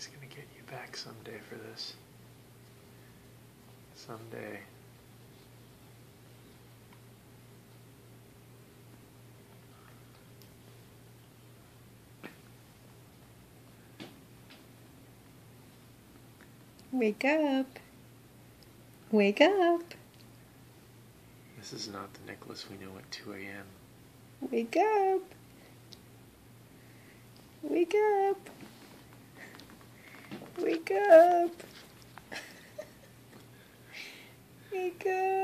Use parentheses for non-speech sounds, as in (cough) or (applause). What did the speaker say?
He's gonna get you back someday for this. Someday. Wake up. Wake up. This is not the Nicholas we know at 2 a.m. Wake up. Wake up. Wake up. Wake (laughs) up.